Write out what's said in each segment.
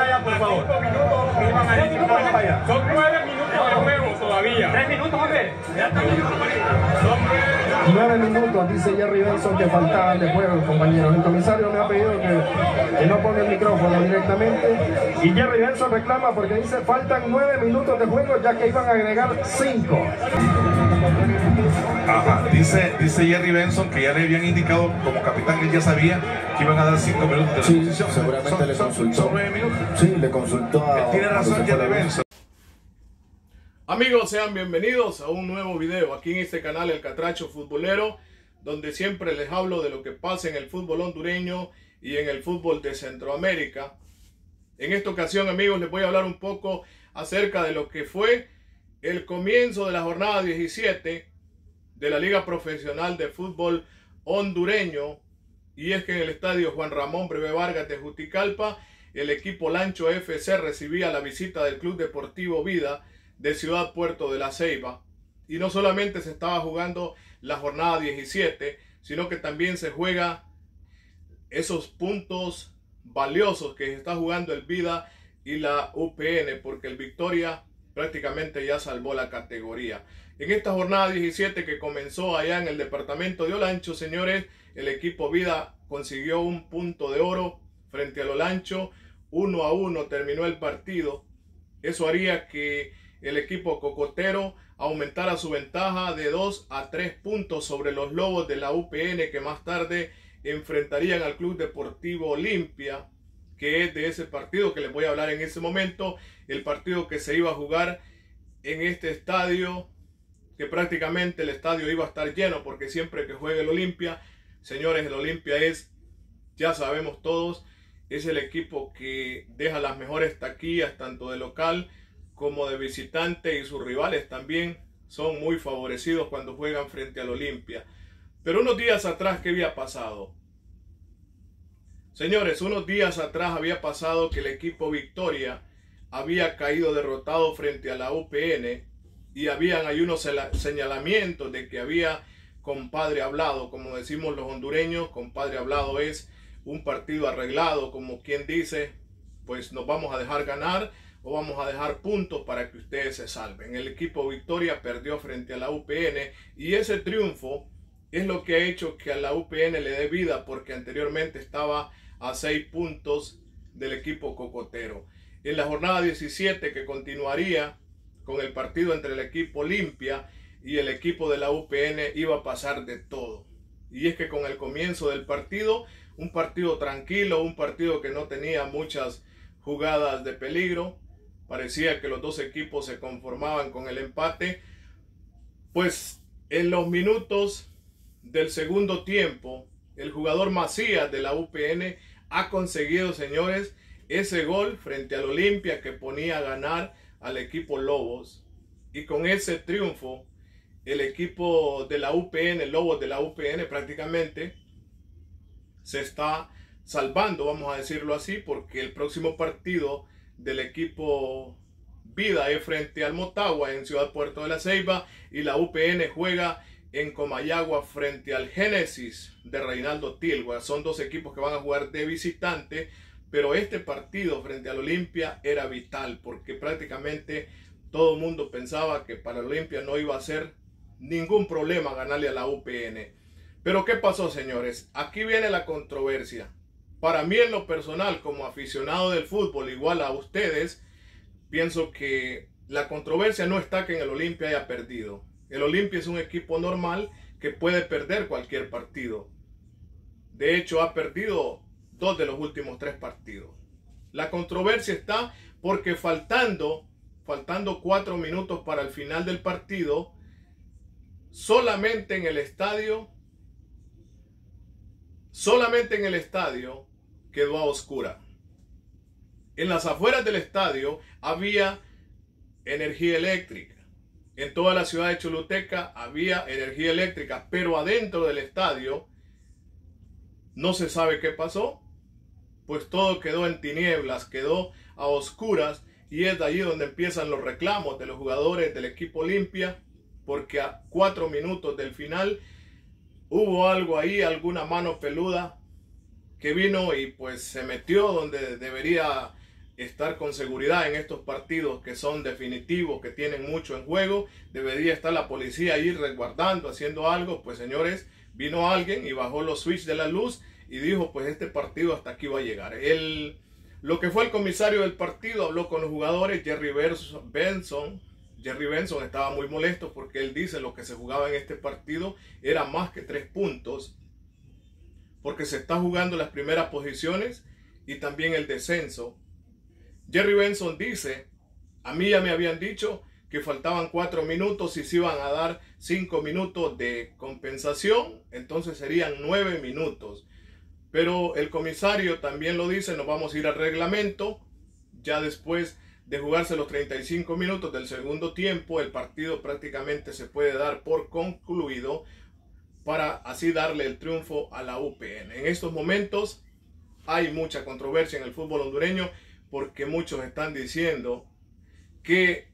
allá, por favor. Son nueve minutos de juego todavía. Tres minutos, hombre. Nueve minutos, dice Jerry Benson, que faltaban de juego, compañeros. El comisario me ha pedido que, que no ponga el micrófono directamente. Y Jerry Benson reclama porque dice faltan nueve minutos de juego, ya que iban a agregar cinco. Ajá, dice, dice Jerry Benson que ya le habían indicado como capitán que él ya sabía que iban a dar cinco minutos de Sí, seguramente Son- le son- consultó. Son nueve minutos. Sí, le consultó a. Tiene razón Jerry. Benson. Amigos, sean bienvenidos a un nuevo video aquí en este canal El Catracho Futbolero, donde siempre les hablo de lo que pasa en el fútbol hondureño y en el fútbol de Centroamérica. En esta ocasión, amigos, les voy a hablar un poco acerca de lo que fue el comienzo de la jornada 17 de la Liga Profesional de Fútbol Hondureño. Y es que en el estadio Juan Ramón Breve Vargas de Juticalpa, el equipo Lancho FC recibía la visita del Club Deportivo Vida de Ciudad Puerto de la Ceiba. Y no solamente se estaba jugando la jornada 17, sino que también se juega esos puntos valiosos que está jugando el Vida y la UPN, porque el Victoria prácticamente ya salvó la categoría. En esta jornada 17 que comenzó allá en el departamento de Olancho, señores, el equipo Vida consiguió un punto de oro frente al Olancho. Uno a uno terminó el partido. Eso haría que el equipo cocotero aumentara su ventaja de 2 a 3 puntos sobre los Lobos de la UPN que más tarde enfrentarían al Club Deportivo Olimpia, que es de ese partido que les voy a hablar en ese momento, el partido que se iba a jugar en este estadio, que prácticamente el estadio iba a estar lleno, porque siempre que juegue el Olimpia, señores, el Olimpia es, ya sabemos todos, es el equipo que deja las mejores taquillas, tanto de local como de visitante, y sus rivales también son muy favorecidos cuando juegan frente al Olimpia. Pero unos días atrás, ¿qué había pasado? Señores, unos días atrás había pasado que el equipo Victoria había caído derrotado frente a la UPN y habían hay unos señalamientos de que había compadre hablado, como decimos los hondureños, compadre hablado es un partido arreglado, como quien dice, pues nos vamos a dejar ganar o vamos a dejar puntos para que ustedes se salven. El equipo Victoria perdió frente a la UPN y ese triunfo es lo que ha hecho que a la UPN le dé vida porque anteriormente estaba a seis puntos del equipo cocotero. En la jornada 17 que continuaría con el partido entre el equipo Olimpia y el equipo de la UPN iba a pasar de todo. Y es que con el comienzo del partido, un partido tranquilo, un partido que no tenía muchas jugadas de peligro, parecía que los dos equipos se conformaban con el empate, pues en los minutos del segundo tiempo, el jugador Macías de la UPN ha conseguido, señores, ese gol frente al Olimpia que ponía a ganar al equipo Lobos. Y con ese triunfo, el equipo de la UPN, Lobos de la UPN prácticamente, se está salvando, vamos a decirlo así, porque el próximo partido del equipo Vida es frente al Motagua en Ciudad Puerto de la Ceiba y la UPN juega en Comayagua frente al Génesis de Reinaldo Tilgua. Son dos equipos que van a jugar de visitante, pero este partido frente al Olimpia era vital porque prácticamente todo el mundo pensaba que para el Olimpia no iba a ser ningún problema ganarle a la UPN. Pero ¿qué pasó, señores? Aquí viene la controversia. Para mí en lo personal, como aficionado del fútbol, igual a ustedes, pienso que la controversia no está que en el Olimpia haya perdido. El Olimpia es un equipo normal que puede perder cualquier partido. De hecho, ha perdido dos de los últimos tres partidos. La controversia está porque faltando, faltando cuatro minutos para el final del partido, solamente en el estadio, solamente en el estadio quedó a oscura. En las afueras del estadio había energía eléctrica. En toda la ciudad de Choluteca había energía eléctrica, pero adentro del estadio no se sabe qué pasó. Pues todo quedó en tinieblas, quedó a oscuras y es de allí donde empiezan los reclamos de los jugadores del equipo Olimpia, porque a cuatro minutos del final hubo algo ahí, alguna mano peluda que vino y pues se metió donde debería estar con seguridad en estos partidos que son definitivos, que tienen mucho en juego. Debería estar la policía ahí resguardando, haciendo algo. Pues señores, vino alguien y bajó los switches de la luz y dijo, pues este partido hasta aquí va a llegar. El, lo que fue el comisario del partido habló con los jugadores, Jerry Benson. Jerry Benson estaba muy molesto porque él dice lo que se jugaba en este partido era más que tres puntos, porque se está jugando las primeras posiciones y también el descenso. Jerry Benson dice, a mí ya me habían dicho que faltaban cuatro minutos y se iban a dar cinco minutos de compensación, entonces serían nueve minutos. Pero el comisario también lo dice, nos vamos a ir al reglamento, ya después de jugarse los 35 minutos del segundo tiempo, el partido prácticamente se puede dar por concluido para así darle el triunfo a la UPN. En estos momentos hay mucha controversia en el fútbol hondureño porque muchos están diciendo que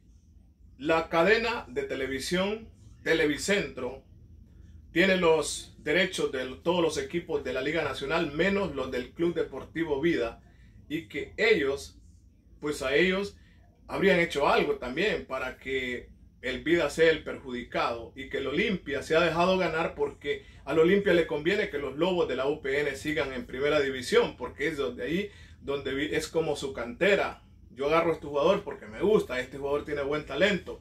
la cadena de televisión Televicentro tiene los derechos de todos los equipos de la Liga Nacional menos los del Club Deportivo Vida y que ellos, pues a ellos habrían hecho algo también para que el Vida sea el perjudicado y que el Olimpia se ha dejado ganar porque al Olimpia le conviene que los Lobos de la UPN sigan en primera división porque es donde ahí donde es como su cantera. Yo agarro a este jugador porque me gusta, este jugador tiene buen talento.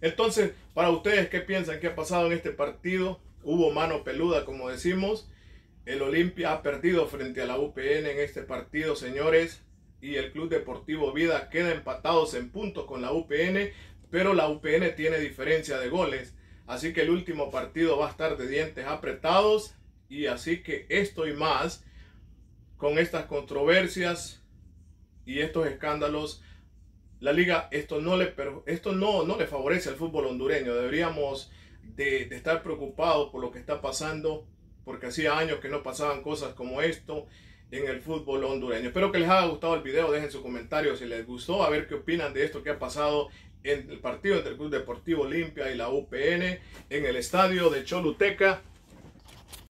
Entonces, para ustedes, ¿qué piensan que ha pasado en este partido? Hubo mano peluda, como decimos. El Olimpia ha perdido frente a la UPN en este partido, señores. Y el Club Deportivo Vida queda empatados en puntos con la UPN. Pero la UPN tiene diferencia de goles. Así que el último partido va a estar de dientes apretados. Y así que esto y más con estas controversias y estos escándalos, la liga esto no le, esto no, no le favorece al fútbol hondureño. Deberíamos de, de estar preocupados por lo que está pasando, porque hacía años que no pasaban cosas como esto en el fútbol hondureño. Espero que les haya gustado el video, dejen su comentario si les gustó, a ver qué opinan de esto que ha pasado en el partido entre el Club Deportivo Olimpia y la UPN en el estadio de Choluteca.